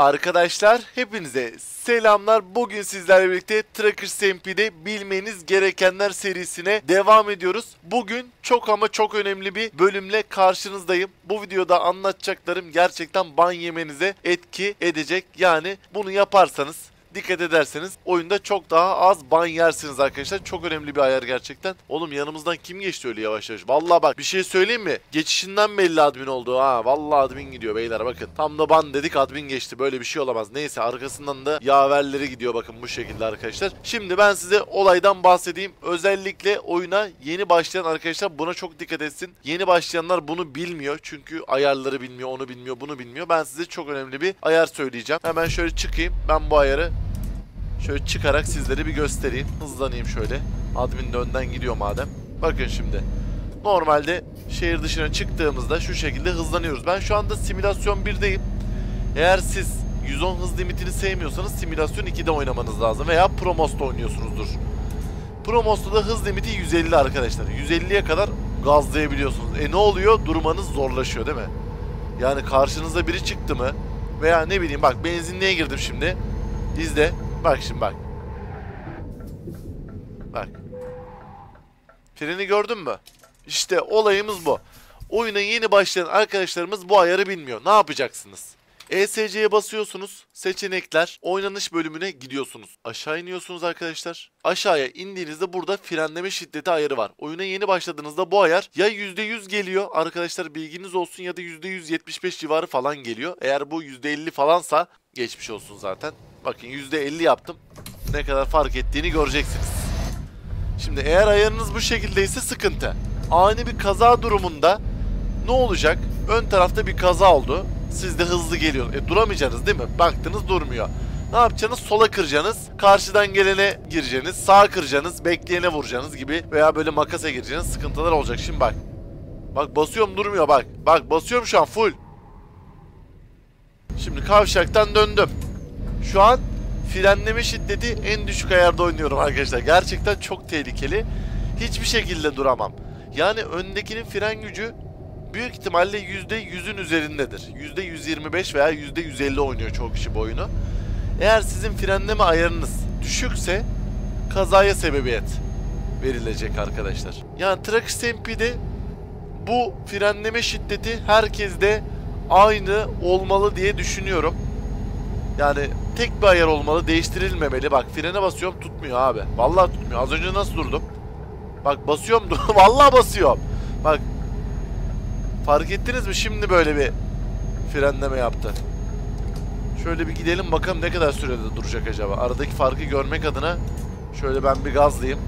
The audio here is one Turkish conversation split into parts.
Arkadaşlar hepinize selamlar. Bugün sizlerle birlikte Trackers MP'de bilmeniz gerekenler serisine devam ediyoruz. Bugün çok ama çok önemli bir bölümle karşınızdayım. Bu videoda anlatacaklarım gerçekten ban yemenize etki edecek. Yani bunu yaparsanız dikkat ederseniz oyunda çok daha az ban yersiniz arkadaşlar. Çok önemli bir ayar gerçekten. Oğlum yanımızdan kim geçti öyle yavaş yavaş? Vallahi bak bir şey söyleyeyim mi? Geçişinden belli admin oldu ha. Vallahi admin gidiyor beyler bakın. Tam da ban dedik admin geçti. Böyle bir şey olamaz. Neyse arkasından da yaverleri gidiyor bakın bu şekilde arkadaşlar. Şimdi ben size olaydan bahsedeyim. Özellikle oyuna yeni başlayan arkadaşlar buna çok dikkat etsin. Yeni başlayanlar bunu bilmiyor. Çünkü ayarları bilmiyor, onu bilmiyor, bunu bilmiyor. Ben size çok önemli bir ayar söyleyeceğim. Hemen şöyle çıkayım. Ben bu ayarı Şöyle çıkarak sizlere bir göstereyim. Hızlanayım şöyle. Admin de önden gidiyor madem. Bakın şimdi. Normalde şehir dışına çıktığımızda şu şekilde hızlanıyoruz. Ben şu anda simülasyon 1'deyim. Eğer siz 110 hız limitini sevmiyorsanız simülasyon 2'de oynamanız lazım. Veya Promos'ta oynuyorsunuzdur. Promos'ta da hız limiti 150 arkadaşlar. 150'ye kadar gazlayabiliyorsunuz. E ne oluyor? Durmanız zorlaşıyor değil mi? Yani karşınıza biri çıktı mı? Veya ne bileyim bak benzinliğe girdim şimdi. İzle. Bak şimdi bak. Bak. Freni gördün mü? İşte olayımız bu. Oyuna yeni başlayan arkadaşlarımız bu ayarı bilmiyor. Ne yapacaksınız? ESC'ye basıyorsunuz. Seçenekler, oynanış bölümüne gidiyorsunuz. Aşağı iniyorsunuz arkadaşlar. Aşağıya indiğinizde burada frenleme şiddeti ayarı var. Oyuna yeni başladığınızda bu ayar ya %100 geliyor arkadaşlar bilginiz olsun ya da %175 civarı falan geliyor. Eğer bu %50 falansa geçmiş olsun zaten. Bakın %50 yaptım. Ne kadar fark ettiğini göreceksiniz. Şimdi eğer ayarınız bu şekildeyse sıkıntı. Ani bir kaza durumunda ne olacak? Ön tarafta bir kaza oldu. Siz de hızlı geliyor. E duramayacaksınız değil mi? Baktınız durmuyor. Ne yapacaksınız? Sola kıracaksınız. Karşıdan gelene gireceğiniz. Sağa kıracaksınız. Bekleyene vuracaksınız gibi. Veya böyle makasa gireceğiniz sıkıntılar olacak. Şimdi bak. Bak basıyorum durmuyor bak. Bak basıyorum şu an full. Şimdi kavşaktan döndüm. Şu an frenleme şiddeti en düşük ayarda oynuyorum arkadaşlar. Gerçekten çok tehlikeli. Hiçbir şekilde duramam. Yani öndekinin fren gücü büyük ihtimalle %100'ün üzerindedir. %125 veya %150 oynuyor çoğu kişi bu oyunu. Eğer sizin frenleme ayarınız düşükse kazaya sebebiyet verilecek arkadaşlar. Yani Trax MP'de bu frenleme şiddeti herkeste aynı olmalı diye düşünüyorum. Yani tek bir ayar olmalı, değiştirilmemeli. Bak frene basıyorum tutmuyor abi. Vallahi tutmuyor. Az önce nasıl durdum? Bak basıyorum, vallahi basıyorum. Bak fark ettiniz mi? Şimdi böyle bir frenleme yaptı. Şöyle bir gidelim bakalım ne kadar sürede duracak acaba. Aradaki farkı görmek adına şöyle ben bir gazlayayım.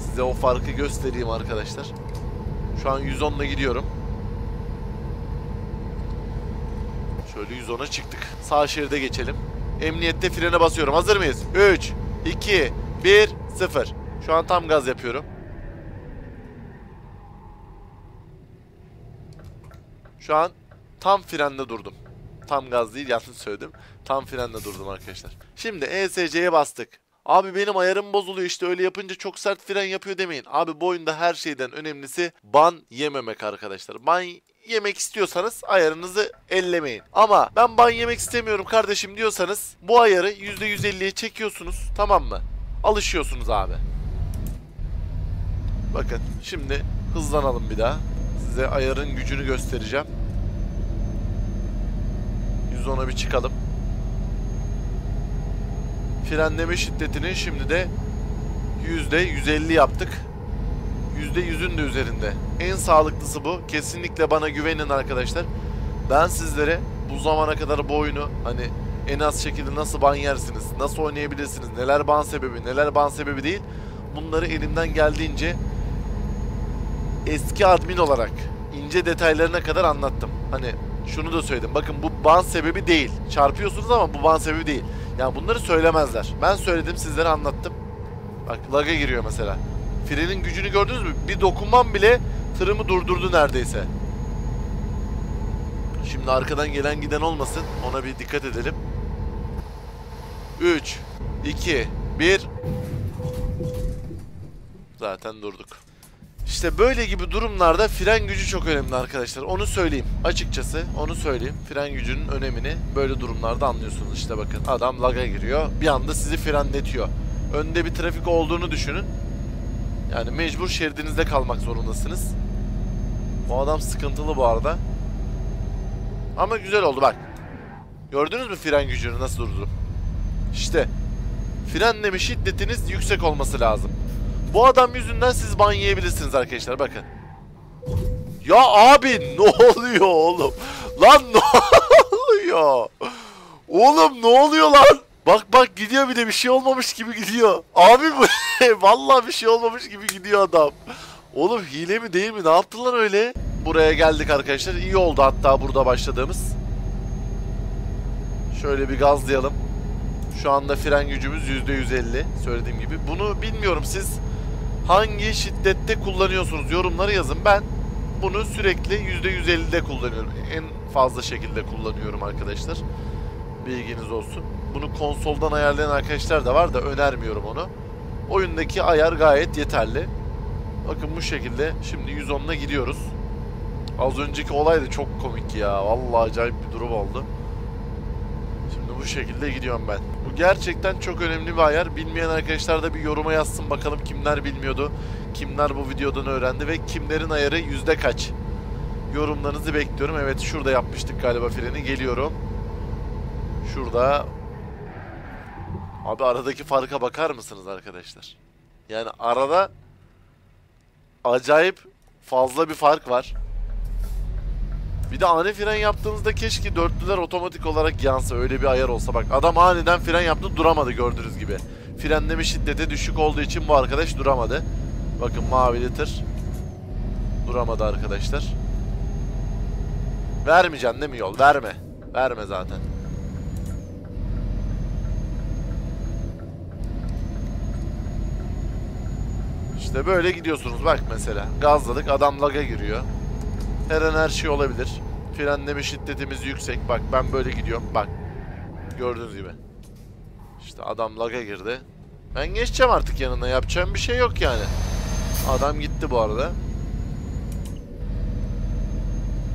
Size o farkı göstereyim arkadaşlar. Şu an 110 ile gidiyorum. Şöyle 110'a çıktık. Sağ şeride geçelim. Emniyette frene basıyorum. Hazır mıyız? 3, 2, 1, 0. Şu an tam gaz yapıyorum. Şu an tam frende durdum. Tam gaz değil yanlış söyledim. Tam frende durdum arkadaşlar. Şimdi ESC'ye bastık. Abi benim ayarım bozuluyor işte öyle yapınca çok sert fren yapıyor demeyin. Abi bu oyunda her şeyden önemlisi ban yememek arkadaşlar. Ban yemek istiyorsanız ayarınızı ellemeyin. Ama ben ban yemek istemiyorum kardeşim diyorsanız bu ayarı %150'ye çekiyorsunuz tamam mı? Alışıyorsunuz abi. Bakın şimdi hızlanalım bir daha. Size ayarın gücünü göstereceğim. 110'a bir çıkalım. Frenleme şiddetini şimdi de %150 yaptık. %100'ün de üzerinde. En sağlıklısı bu. Kesinlikle bana güvenin arkadaşlar. Ben sizlere bu zamana kadar bu oyunu hani en az şekilde nasıl ban yersiniz, nasıl oynayabilirsiniz, neler ban sebebi, neler ban sebebi değil. Bunları elimden geldiğince eski admin olarak ince detaylarına kadar anlattım. Hani şunu da söyledim. Bakın bu ban sebebi değil. Çarpıyorsunuz ama bu ban sebebi değil. Yani bunları söylemezler. Ben söyledim sizlere anlattım. Bak laga giriyor mesela. Frenin gücünü gördünüz mü? Bir dokunmam bile tırımı durdurdu neredeyse. Şimdi arkadan gelen giden olmasın. Ona bir dikkat edelim. 3, 2, 1. Zaten durduk. İşte böyle gibi durumlarda fren gücü çok önemli arkadaşlar. Onu söyleyeyim. Açıkçası onu söyleyeyim. Fren gücünün önemini böyle durumlarda anlıyorsunuz. İşte bakın adam laga giriyor. Bir anda sizi frenletiyor. Önde bir trafik olduğunu düşünün. Yani mecbur şeridinizde kalmak zorundasınız. Bu adam sıkıntılı bu arada. Ama güzel oldu bak. Gördünüz mü fren gücünü nasıl durdurdum? İşte frenleme şiddetiniz yüksek olması lazım. Bu adam yüzünden siz ban yiyebilirsiniz arkadaşlar bakın. Ya abi ne oluyor oğlum? Lan ne oluyor? Oğlum ne oluyor lan? Bak bak gidiyor bir de bir şey olmamış gibi gidiyor. Abi bu vallahi bir şey olmamış gibi gidiyor adam. Oğlum hile mi değil mi? Ne yaptılar öyle? Buraya geldik arkadaşlar. İyi oldu hatta burada başladığımız. Şöyle bir gazlayalım. Şu anda fren gücümüz %150 söylediğim gibi. Bunu bilmiyorum siz hangi şiddette kullanıyorsunuz yorumları yazın. Ben bunu sürekli %150'de kullanıyorum. En fazla şekilde kullanıyorum arkadaşlar. Bilginiz olsun. Bunu konsoldan ayarlayan arkadaşlar da var da önermiyorum onu. Oyundaki ayar gayet yeterli. Bakın bu şekilde şimdi 110'la gidiyoruz. Az önceki olay da çok komik ya. Vallahi acayip bir durum oldu. Şimdi bu şekilde gidiyorum ben. Bu gerçekten çok önemli bir ayar. Bilmeyen arkadaşlar da bir yoruma yazsın bakalım kimler bilmiyordu. Kimler bu videodan öğrendi ve kimlerin ayarı yüzde kaç. Yorumlarınızı bekliyorum. Evet şurada yapmıştık galiba freni. Geliyorum. Şurada. Abi aradaki farka bakar mısınız arkadaşlar? Yani arada acayip fazla bir fark var. Bir de ani fren yaptığınızda keşke dörtlüler otomatik olarak yansa öyle bir ayar olsa. Bak adam aniden fren yaptı duramadı gördüğünüz gibi. Frenleme şiddeti düşük olduğu için bu arkadaş duramadı. Bakın mavili tır. Duramadı arkadaşlar. Vermeyeceksin değil mi yol? Verme. Verme zaten. İşte böyle gidiyorsunuz bak mesela. Gazladık adam laga giriyor. Her an her şey olabilir. Frenleme şiddetimiz yüksek. Bak ben böyle gidiyorum. Bak. Gördüğünüz gibi. İşte adam laga girdi. Ben geçeceğim artık yanına. Yapacağım bir şey yok yani. Adam gitti bu arada.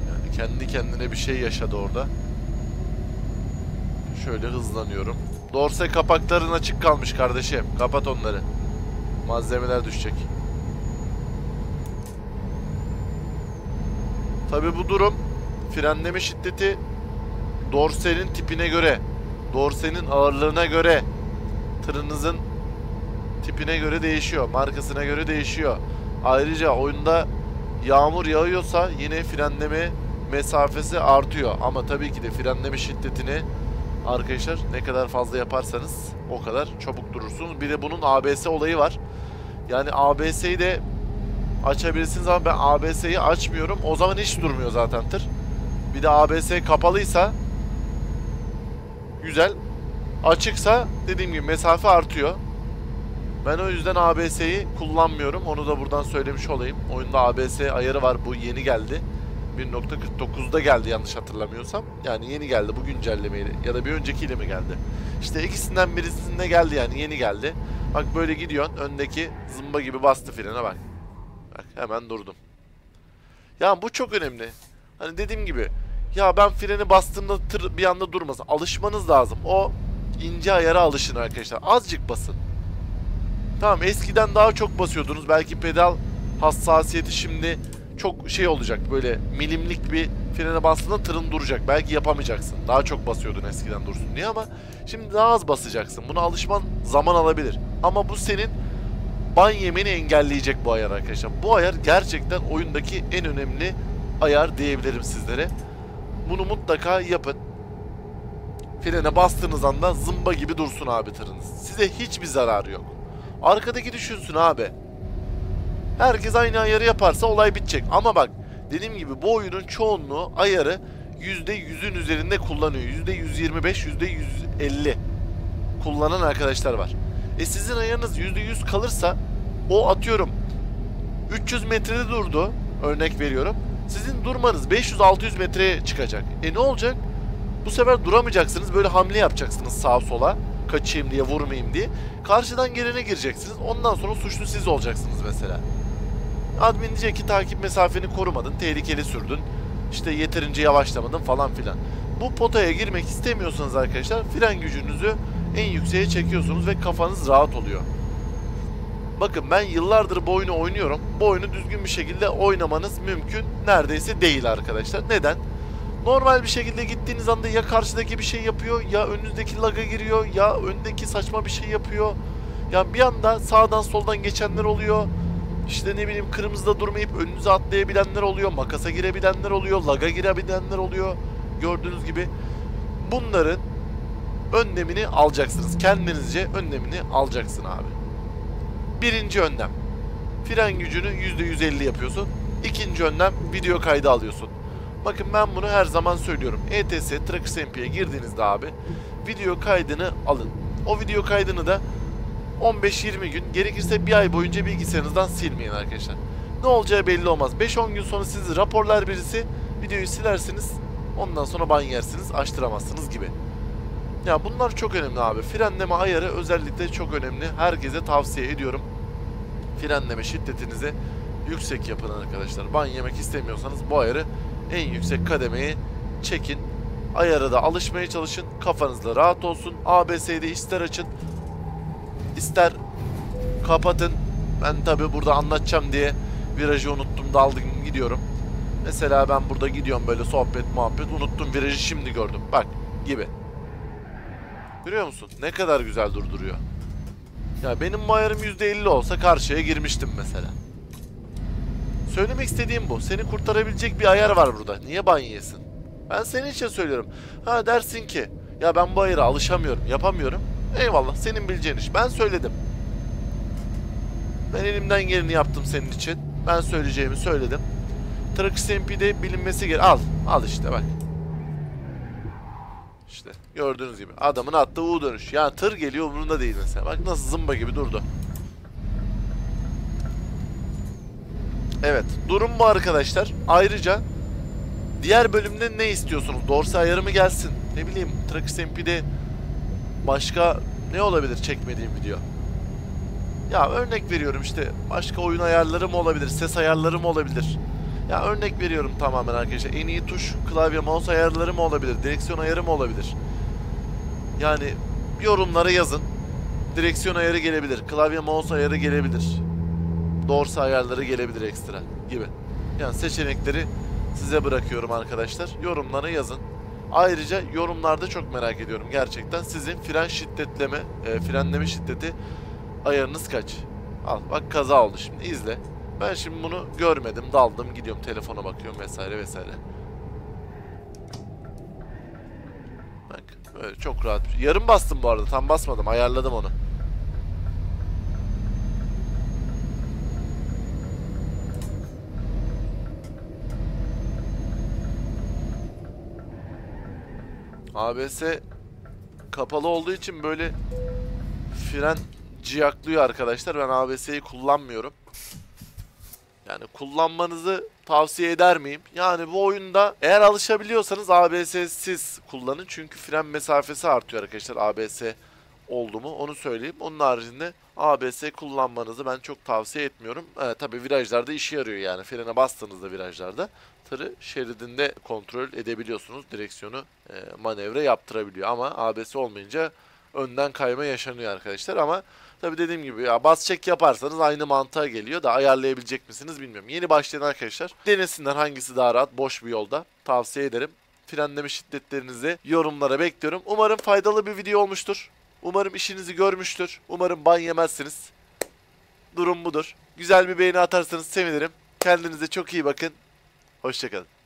Yani kendi kendine bir şey yaşadı orada. Şöyle hızlanıyorum. Dorse kapakların açık kalmış kardeşim. Kapat onları. Malzemeler düşecek. Tabi bu durum frenleme şiddeti dorsenin tipine göre, dorsenin ağırlığına göre, tırınızın tipine göre değişiyor, markasına göre değişiyor. Ayrıca oyunda yağmur yağıyorsa yine frenleme mesafesi artıyor. Ama tabii ki de frenleme şiddetini arkadaşlar ne kadar fazla yaparsanız o kadar çabuk durursunuz. Bir de bunun ABS olayı var. Yani ABS'yi de açabilirsiniz ama ben ABS'yi açmıyorum. O zaman hiç durmuyor zaten tır. Bir de ABS kapalıysa güzel. Açıksa dediğim gibi mesafe artıyor. Ben o yüzden ABS'yi kullanmıyorum. Onu da buradan söylemiş olayım. Oyunda ABS ayarı var. Bu yeni geldi. 1.49'da geldi yanlış hatırlamıyorsam. Yani yeni geldi bu güncellemeyle ya da bir öncekiyle mi geldi? İşte ikisinden birisinde geldi yani yeni geldi. Bak böyle gidiyorsun öndeki zımba gibi bastı frene bak. Bak hemen durdum. Ya bu çok önemli. Hani dediğim gibi ya ben freni bastığımda tır bir anda durmasın. Alışmanız lazım. O ince ayara alışın arkadaşlar. Azıcık basın. Tamam eskiden daha çok basıyordunuz. Belki pedal hassasiyeti şimdi çok şey olacak. Böyle milimlik bir frene bastığında tırın duracak. Belki yapamayacaksın. Daha çok basıyordun eskiden dursun diye ama şimdi daha az basacaksın. Buna alışman zaman alabilir. Ama bu senin ban yemeni engelleyecek bu ayar arkadaşlar. Bu ayar gerçekten oyundaki en önemli ayar diyebilirim sizlere. Bunu mutlaka yapın. Frene bastığınız anda zımba gibi dursun abi tırınız. Size hiçbir zararı yok. Arkadaki düşünsün abi. Herkes aynı ayarı yaparsa olay bitecek. Ama bak dediğim gibi bu oyunun çoğunluğu ayarı %100'ün üzerinde kullanıyor. %125, %150 kullanan arkadaşlar var. E sizin ayarınız %100 kalırsa o atıyorum 300 metrede durdu. Örnek veriyorum. Sizin durmanız 500-600 metreye çıkacak. E ne olacak? Bu sefer duramayacaksınız. Böyle hamle yapacaksınız sağa sola. Kaçayım diye, vurmayayım diye. Karşıdan gelene gireceksiniz. Ondan sonra suçlu siz olacaksınız mesela. Admin diyecek ki takip mesafeni korumadın, tehlikeli sürdün, işte yeterince yavaşlamadın falan filan. Bu potaya girmek istemiyorsanız arkadaşlar fren gücünüzü en yükseğe çekiyorsunuz ve kafanız rahat oluyor. Bakın ben yıllardır bu oyunu oynuyorum. Bu oyunu düzgün bir şekilde oynamanız mümkün neredeyse değil arkadaşlar. Neden? Normal bir şekilde gittiğiniz anda ya karşıdaki bir şey yapıyor ya önünüzdeki laga giriyor ya öndeki saçma bir şey yapıyor. Ya bir anda sağdan soldan geçenler oluyor. İşte ne bileyim kırmızıda durmayıp önünüze atlayabilenler oluyor. Makasa girebilenler oluyor. Laga girebilenler oluyor. Gördüğünüz gibi. Bunların önlemini alacaksınız. Kendinizce önlemini alacaksın abi. Birinci önlem. Fren gücünü %150 yapıyorsun. İkinci önlem video kaydı alıyorsun. Bakın ben bunu her zaman söylüyorum. ETS Trackers MP'ye girdiğinizde abi video kaydını alın. O video kaydını da 15-20 gün gerekirse bir ay boyunca bilgisayarınızdan silmeyin arkadaşlar. Ne olacağı belli olmaz. 5-10 gün sonra sizi raporlar birisi videoyu silersiniz. Ondan sonra ban yersiniz açtıramazsınız gibi. Ya bunlar çok önemli abi. Frenleme ayarı özellikle çok önemli. Herkese tavsiye ediyorum. Frenleme şiddetinizi yüksek yapın arkadaşlar. Ban yemek istemiyorsanız bu ayarı en yüksek kademeye çekin. Ayara da alışmaya çalışın. Kafanızda rahat olsun. ABS'de ister açın ister kapatın. Ben tabi burada anlatacağım diye virajı unuttum daldım gidiyorum. Mesela ben burada gidiyorum böyle sohbet muhabbet unuttum virajı şimdi gördüm. Bak gibi. Görüyor musun? Ne kadar güzel durduruyor. Ya benim bu ayarım %50 olsa karşıya girmiştim mesela. Söylemek istediğim bu. Seni kurtarabilecek bir ayar var burada. Niye ban yesin? Ben senin için söylüyorum. Ha dersin ki ya ben bu ayara alışamıyorum, yapamıyorum. Eyvallah senin bileceğin iş. Ben söyledim. Ben elimden geleni yaptım senin için. Ben söyleyeceğimi söyledim. Trax MP'de bilinmesi gerek. Al. Al işte bak. İşte gördüğünüz gibi. Adamın attığı U dönüş. Yani tır geliyor umurunda değil mesela. Bak nasıl zımba gibi durdu. Evet. Durum bu arkadaşlar. Ayrıca diğer bölümde ne istiyorsunuz? Dorsi ayarı mı gelsin? Ne bileyim Trax MP'de başka ne olabilir çekmediğim video? Ya örnek veriyorum işte başka oyun ayarları mı olabilir, ses ayarları mı olabilir? Ya örnek veriyorum tamamen arkadaşlar. En iyi tuş, klavye, mouse ayarları mı olabilir, direksiyon ayarı mı olabilir? Yani yorumlara yazın. Direksiyon ayarı gelebilir, klavye, mouse ayarı gelebilir. Dorsa ayarları gelebilir ekstra gibi. Yani seçenekleri size bırakıyorum arkadaşlar. Yorumlara yazın. Ayrıca yorumlarda çok merak ediyorum gerçekten. Sizin fren şiddetleme, e, frenleme şiddeti ayarınız kaç? Al bak kaza oldu şimdi izle. Ben şimdi bunu görmedim daldım gidiyorum telefona bakıyorum vesaire vesaire. Bak böyle çok rahat. Yarım bastım bu arada tam basmadım ayarladım onu. ABS kapalı olduğu için böyle fren ciyaklıyor arkadaşlar. Ben ABS'yi kullanmıyorum. Yani kullanmanızı tavsiye eder miyim? Yani bu oyunda eğer alışabiliyorsanız ABS'siz kullanın. Çünkü fren mesafesi artıyor arkadaşlar ABS oldu mu onu söyleyeyim. Onun haricinde ABS kullanmanızı ben çok tavsiye etmiyorum. Evet, tabii virajlarda işe yarıyor yani. Frene bastığınızda virajlarda tırı şeridinde kontrol edebiliyorsunuz. Direksiyonu e, manevra yaptırabiliyor ama ABS olmayınca önden kayma yaşanıyor arkadaşlar ama tabi dediğim gibi ya bas çek yaparsanız aynı mantığa geliyor da ayarlayabilecek misiniz bilmiyorum. Yeni başlayan arkadaşlar denesinler hangisi daha rahat boş bir yolda tavsiye ederim. Frenleme şiddetlerinizi yorumlara bekliyorum. Umarım faydalı bir video olmuştur. Umarım işinizi görmüştür. Umarım ban yemezsiniz. Durum budur. Güzel bir beğeni atarsanız sevinirim. Kendinize çok iyi bakın. Hoşçakalın.